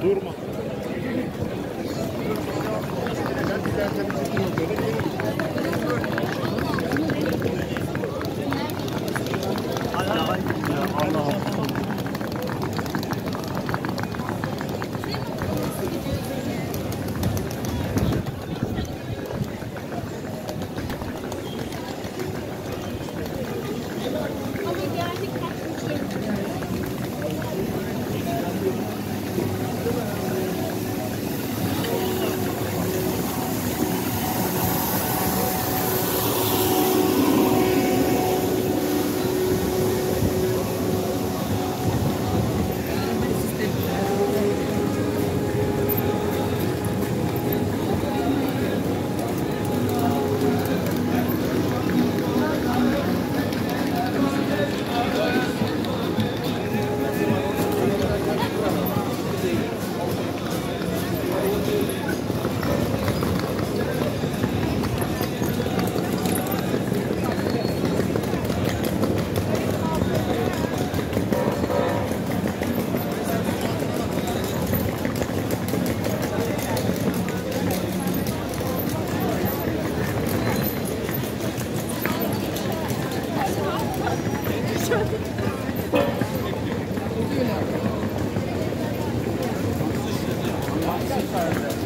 Durma. Thank you.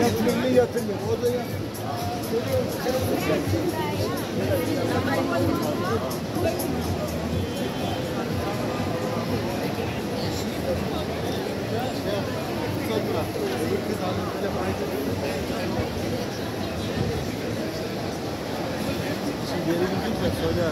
Yatırımlı yatırım. O da yatırım. Şimdi geri gidince söyle.